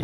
you